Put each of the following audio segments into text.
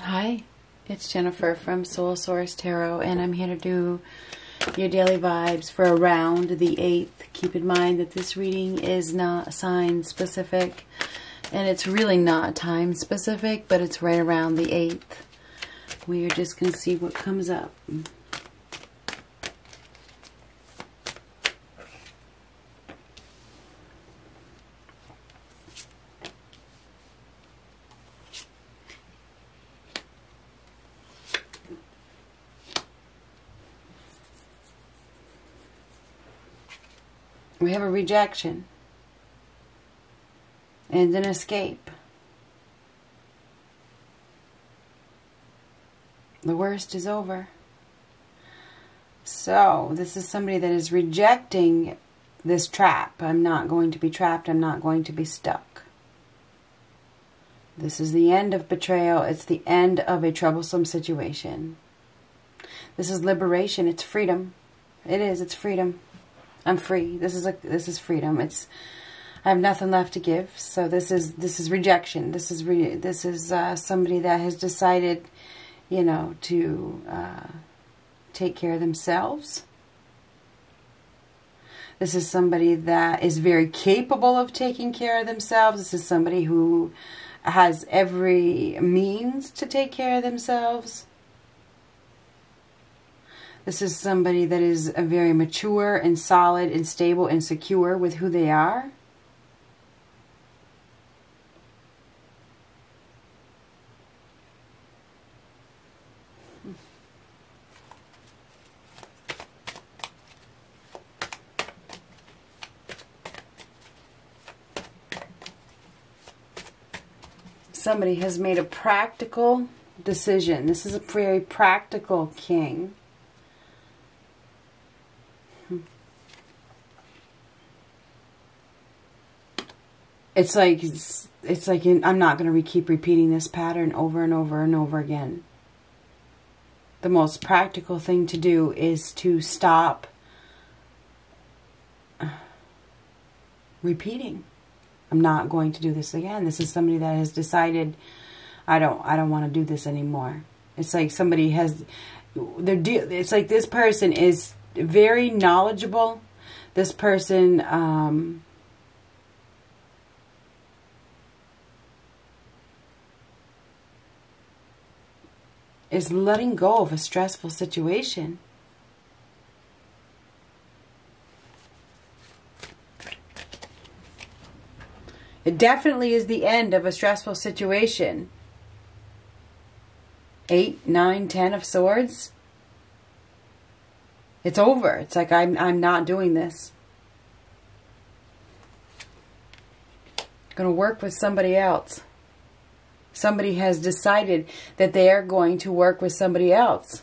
Hi, it's Jennifer from Soul Source Tarot, and I'm here to do your daily vibes for around the 8th. Keep in mind that this reading is not sign specific, and it's really not time specific, but it's right around the 8th. We are just going to see what comes up. We have a rejection and an escape. The worst is over. So, this is somebody that is rejecting this trap. I'm not going to be trapped. I'm not going to be stuck. This is the end of betrayal. It's the end of a troublesome situation. This is liberation. It's freedom. It is. It's freedom. I'm free. This is a this is freedom. It's I have nothing left to give. So this is this is rejection. This is re, this is uh, somebody that has decided, you know, to uh, take care of themselves. This is somebody that is very capable of taking care of themselves. This is somebody who has every means to take care of themselves. This is somebody that is a very mature and solid and stable and secure with who they are. Somebody has made a practical decision. This is a very practical king. It's like it's, like in, I'm not going to keep repeating this pattern over and over and over again. The most practical thing to do is to stop repeating. I'm not going to do this again. This is somebody that has decided I don't I don't want to do this anymore. It's like somebody has they're it's like this person is very knowledgeable. This person um is letting go of a stressful situation. It definitely is the end of a stressful situation. Eight, nine, ten of swords. It's over. It's like I'm I'm not doing this. I'm gonna work with somebody else. Somebody has decided that they are going to work with somebody else.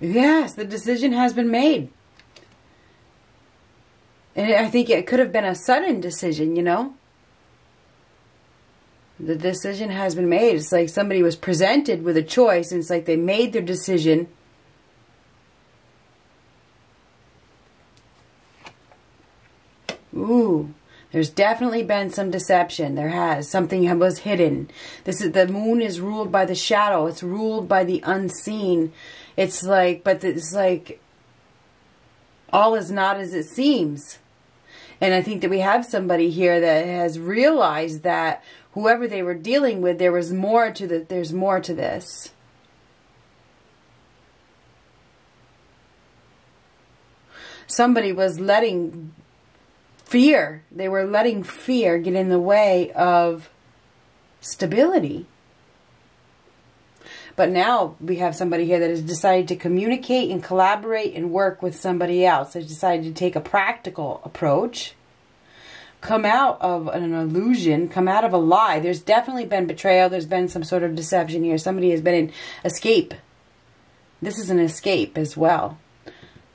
Yes, the decision has been made. And I think it could have been a sudden decision, you know? The decision has been made. It's like somebody was presented with a choice, and it's like they made their decision Ooh, there's definitely been some deception. There has. Something was hidden. This is the moon is ruled by the shadow. It's ruled by the unseen. It's like, but it's like all is not as it seems. And I think that we have somebody here that has realized that whoever they were dealing with, there was more to the, there's more to this. Somebody was letting fear. They were letting fear get in the way of stability. But now we have somebody here that has decided to communicate and collaborate and work with somebody else. They've decided to take a practical approach. Come out of an illusion, come out of a lie. There's definitely been betrayal. There's been some sort of deception here. Somebody has been in escape. This is an escape as well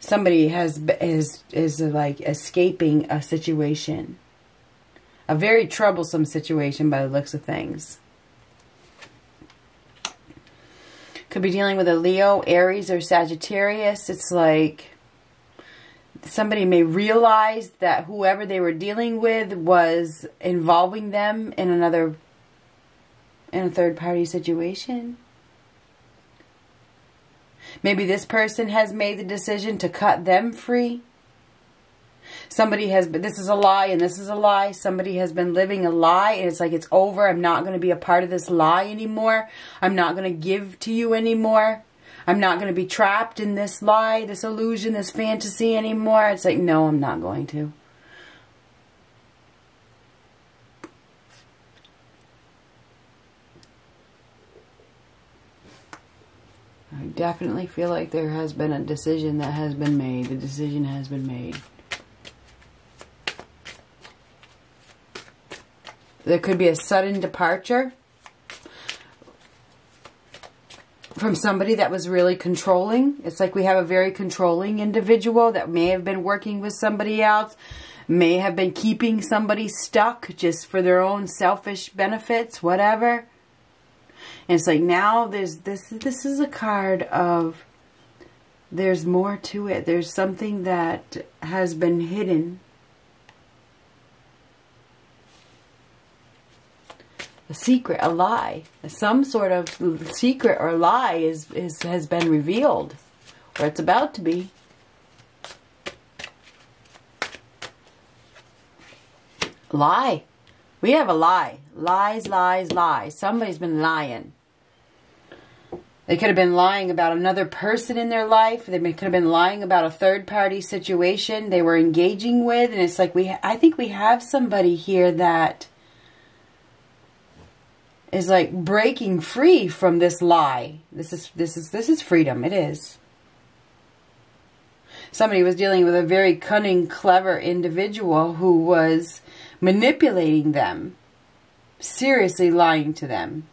somebody has is is like escaping a situation. A very troublesome situation by the looks of things. Could be dealing with a leo aries or sagittarius. It's like somebody may realize that whoever they were dealing with was involving them in another in a third party situation. Maybe this person has made the decision to cut them free. Somebody has, but this is a lie and this is a lie. Somebody has been living a lie and it's like, it's over. I'm not going to be a part of this lie anymore. I'm not going to give to you anymore. I'm not going to be trapped in this lie, this illusion, this fantasy anymore. It's like, no, I'm not going to. Definitely feel like there has been a decision that has been made. The decision has been made. There could be a sudden departure from somebody that was really controlling. It's like we have a very controlling individual that may have been working with somebody else, may have been keeping somebody stuck just for their own selfish benefits, whatever. And it's like now there's this this is a card of there's more to it. There's something that has been hidden. A secret, a lie. Some sort of secret or lie is, is has been revealed. Or it's about to be. Lie. We have a lie. Lies, lies, lies. Somebody's been lying. They could have been lying about another person in their life. They could have been lying about a third party situation they were engaging with. And it's like, we, I think we have somebody here that is like breaking free from this lie. This is, this is, this is freedom. It is. Somebody was dealing with a very cunning, clever individual who was manipulating them, seriously lying to them.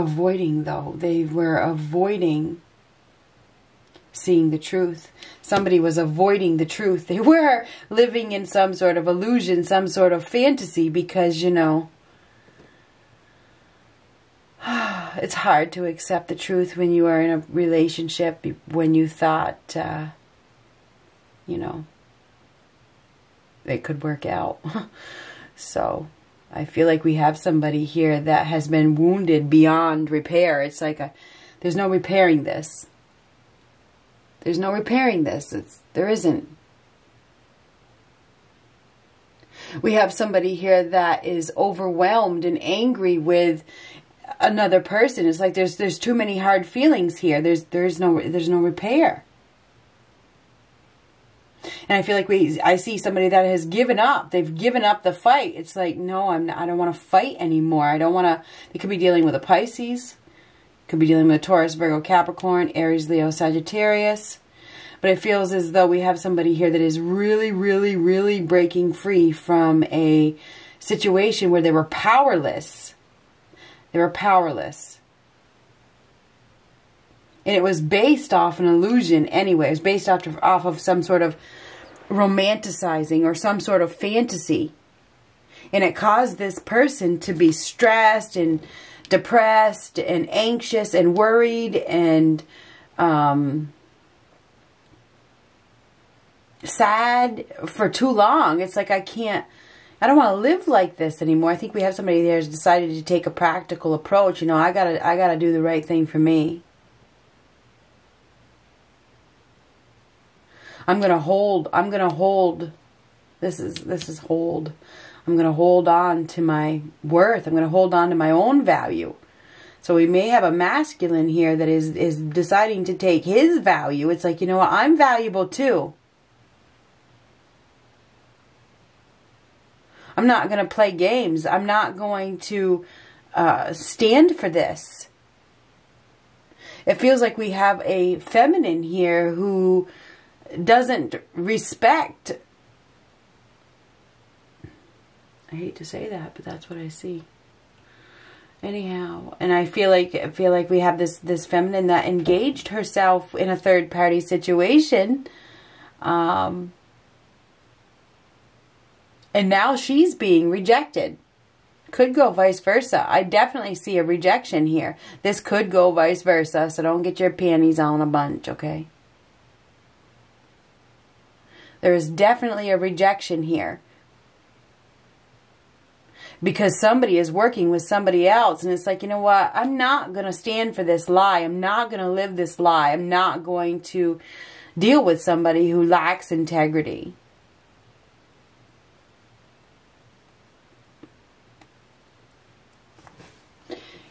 Avoiding though. They were avoiding seeing the truth. Somebody was avoiding the truth. They were living in some sort of illusion, some sort of fantasy because, you know, it's hard to accept the truth when you are in a relationship when you thought, uh, you know, it could work out. so I feel like we have somebody here that has been wounded beyond repair. It's like a, there's no repairing this. There's no repairing this. It's, there isn't. We have somebody here that is overwhelmed and angry with another person. It's like there's there's too many hard feelings here. There's there's no there's no repair. And I feel like we, I see somebody that has given up. They've given up the fight. It's like, no, I'm not, I don't want to fight anymore. I don't want to, they could be dealing with a Pisces. Could be dealing with a Taurus, Virgo, Capricorn, Aries, Leo, Sagittarius. But it feels as though we have somebody here that is really, really, really breaking free from a situation where they were powerless. They were powerless. And it was based off an illusion anyway. It was based off of, off of some sort of romanticizing or some sort of fantasy. And it caused this person to be stressed and depressed and anxious and worried and um, sad for too long. It's like I can't, I don't want to live like this anymore. I think we have somebody there who's decided to take a practical approach. You know, I gotta, I gotta do the right thing for me. I'm going to hold, I'm going to hold, this is, this is hold. I'm going to hold on to my worth. I'm going to hold on to my own value. So we may have a masculine here that is, is deciding to take his value. It's like, you know what, I'm valuable too. I'm not going to play games. I'm not going to uh, stand for this. It feels like we have a feminine here who doesn't respect I hate to say that, but that's what I see. Anyhow, and I feel like I feel like we have this this feminine that engaged herself in a third party situation. Um and now she's being rejected could go vice versa. I definitely see a rejection here. This could go vice versa, so don't get your panties on a bunch, okay? There is definitely a rejection here. Because somebody is working with somebody else, and it's like, you know what? I'm not going to stand for this lie. I'm not going to live this lie. I'm not going to deal with somebody who lacks integrity.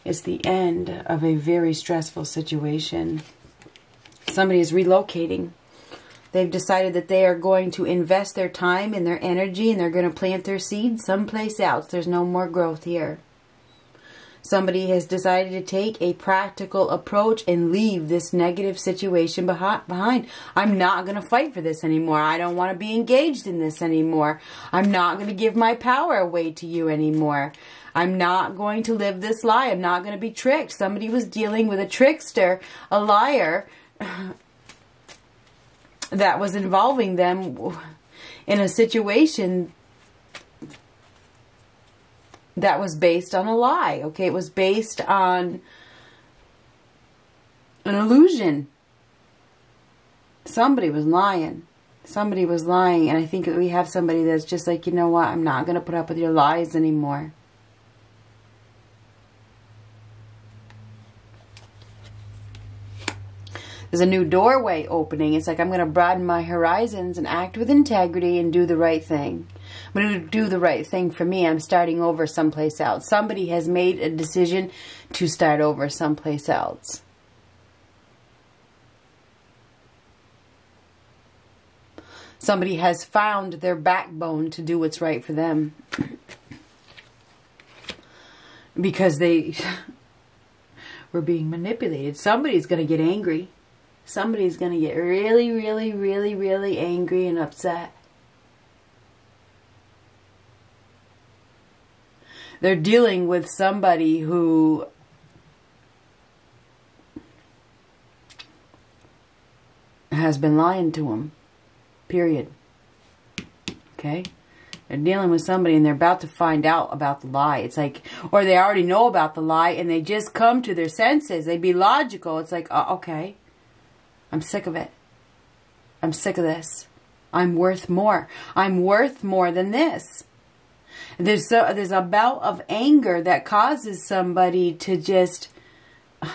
It's the end of a very stressful situation. Somebody is relocating. They've decided that they are going to invest their time and their energy and they're going to plant their seeds someplace else. There's no more growth here. Somebody has decided to take a practical approach and leave this negative situation behind. I'm not going to fight for this anymore. I don't want to be engaged in this anymore. I'm not going to give my power away to you anymore. I'm not going to live this lie. I'm not going to be tricked. Somebody was dealing with a trickster, a liar, that was involving them in a situation that was based on a lie. Okay, it was based on an illusion. Somebody was lying. Somebody was lying, and I think we have somebody that's just like, you know what, I'm not going to put up with your lies anymore. There's a new doorway opening. It's like I'm going to broaden my horizons and act with integrity and do the right thing. I'm going to do the right thing for me. I'm starting over someplace else. Somebody has made a decision to start over someplace else. Somebody has found their backbone to do what's right for them. because they were being manipulated. Somebody's going to get angry somebody's going to get really, really, really, really angry and upset. They're dealing with somebody who has been lying to them. Period. Okay? They're dealing with somebody and they're about to find out about the lie. It's like, or they already know about the lie and they just come to their senses. They be logical. It's like, uh, okay. I'm sick of it. I'm sick of this. I'm worth more. I'm worth more than this. There's there's a bout of anger that causes somebody to just uh,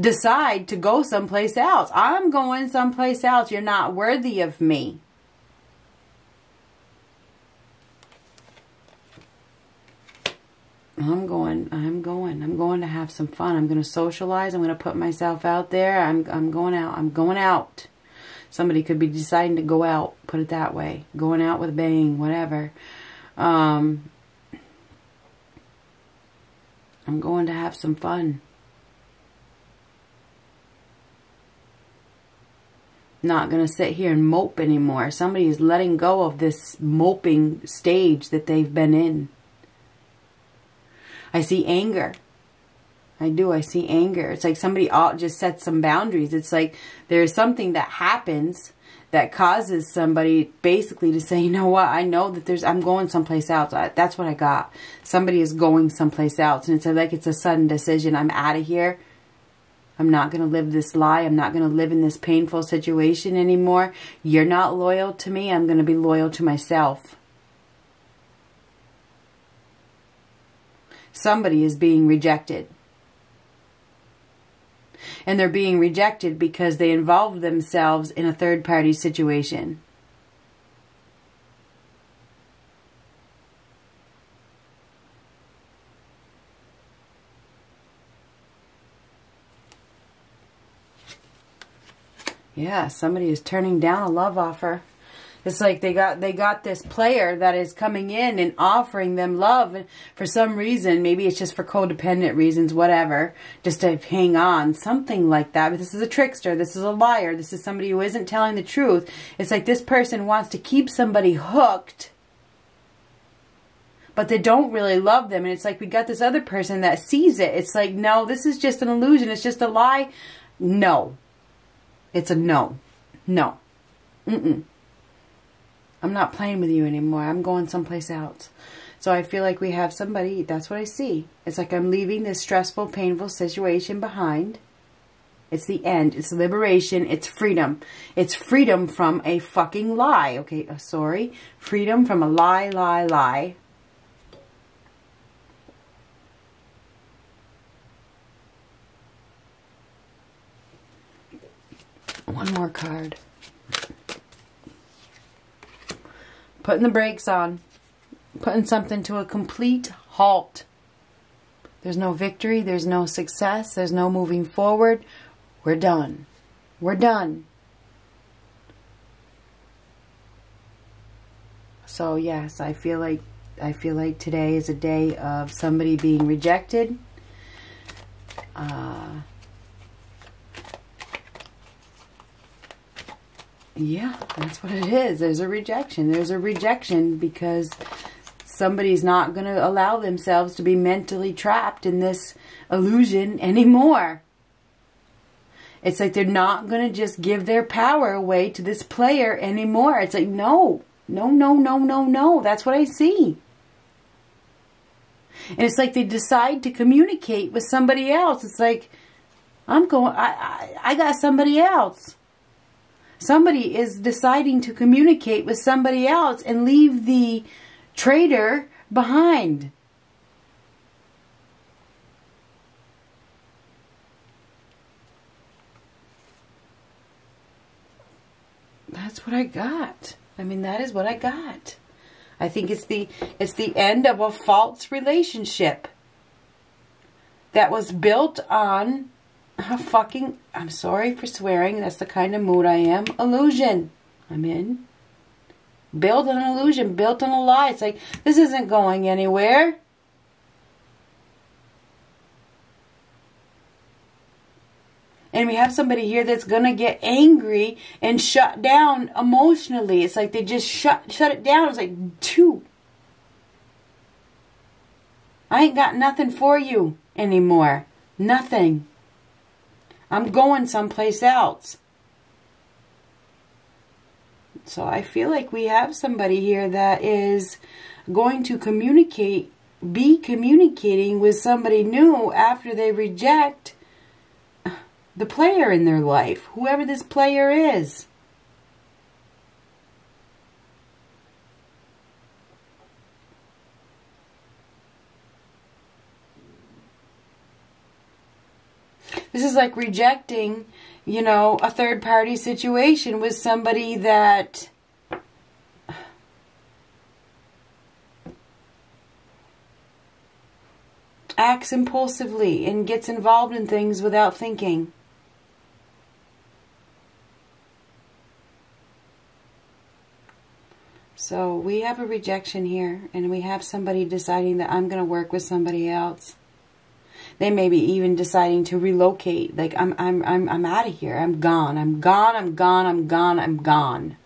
decide to go someplace else. I'm going someplace else. You're not worthy of me. I'm going, I'm going, I'm going to have some fun. I'm going to socialize. I'm going to put myself out there. I'm, I'm going out. I'm going out. Somebody could be deciding to go out, put it that way. Going out with a bang, whatever. Um, I'm going to have some fun. Not going to sit here and mope anymore. Somebody is letting go of this moping stage that they've been in. I see anger. I do. I see anger. It's like somebody all just sets some boundaries. It's like there's something that happens that causes somebody basically to say, you know what, I know that there's, I'm going someplace else. I, that's what I got. Somebody is going someplace else. And it's like it's a sudden decision. I'm out of here. I'm not going to live this lie. I'm not going to live in this painful situation anymore. You're not loyal to me. I'm going to be loyal to myself. Somebody is being rejected. And they're being rejected because they involved themselves in a third party situation. Yeah, somebody is turning down a love offer. It's like they got they got this player that is coming in and offering them love and for some reason, maybe it's just for codependent reasons, whatever, just to hang on, something like that. But this is a trickster, this is a liar, this is somebody who isn't telling the truth. It's like this person wants to keep somebody hooked but they don't really love them. And it's like we got this other person that sees it. It's like, no, this is just an illusion. It's just a lie. No. It's a no. No. Mm-mm. I'm not playing with you anymore. I'm going someplace else. So I feel like we have somebody, that's what I see. It's like I'm leaving this stressful, painful situation behind. It's the end. It's liberation. It's freedom. It's freedom from a fucking lie. Okay, uh, sorry. Freedom from a lie, lie, lie. One more card. Putting the brakes on. Putting something to a complete halt. There's no victory. There's no success. There's no moving forward. We're done. We're done. So yes, I feel like I feel like today is a day of somebody being rejected. Uh, yeah, that's what it is. There's a rejection. There's a rejection because somebody's not going to allow themselves to be mentally trapped in this illusion anymore. It's like they're not going to just give their power away to this player anymore. It's like, no, no, no, no, no, no. That's what I see. And it's like they decide to communicate with somebody else. It's like, I'm going, I, I, I got somebody else. Somebody is deciding to communicate with somebody else and leave the traitor behind. that's what I got. I mean, that is what I got. I think it's the it's the end of a false relationship that was built on a fucking I'm sorry for swearing, that's the kind of mood I am. Illusion. I'm in. Built on an illusion, built on a lie. It's like this isn't going anywhere. And we have somebody here that's going to get angry and shut down emotionally. It's like they just shut shut it down. It's like, two. I ain't got nothing for you anymore. Nothing. I'm going someplace else. So I feel like we have somebody here that is going to communicate, be communicating with somebody new after they reject the player in their life, whoever this player is. This is like rejecting, you know, a third party situation with somebody that acts impulsively and gets involved in things without thinking. So we have a rejection here, and we have somebody deciding that I'm going to work with somebody else. They may be even deciding to relocate. Like I'm, I'm, I'm, I'm out of here. I'm gone. I'm gone. I'm gone. I'm gone. I'm gone.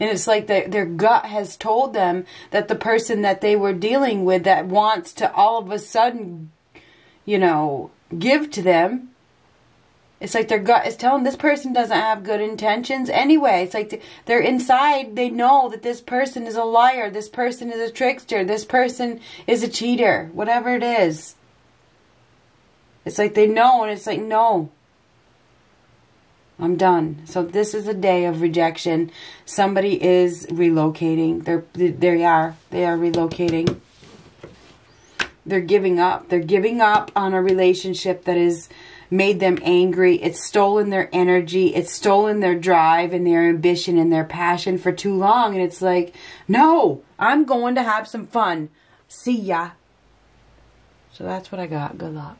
And it's like the, their gut has told them that the person that they were dealing with that wants to all of a sudden, you know, give to them it's like their gut is telling this person doesn't have good intentions anyway. It's like they're inside, they know that this person is a liar, this person is a trickster, this person is a cheater, whatever it is. It's like they know, and it's like, no, I'm done. So this is a day of rejection. Somebody is relocating. They're they are they are relocating. They're giving up. They're giving up on a relationship that is made them angry. It's stolen their energy. It's stolen their drive and their ambition and their passion for too long. And it's like, no, I'm going to have some fun. See ya. So that's what I got. Good luck.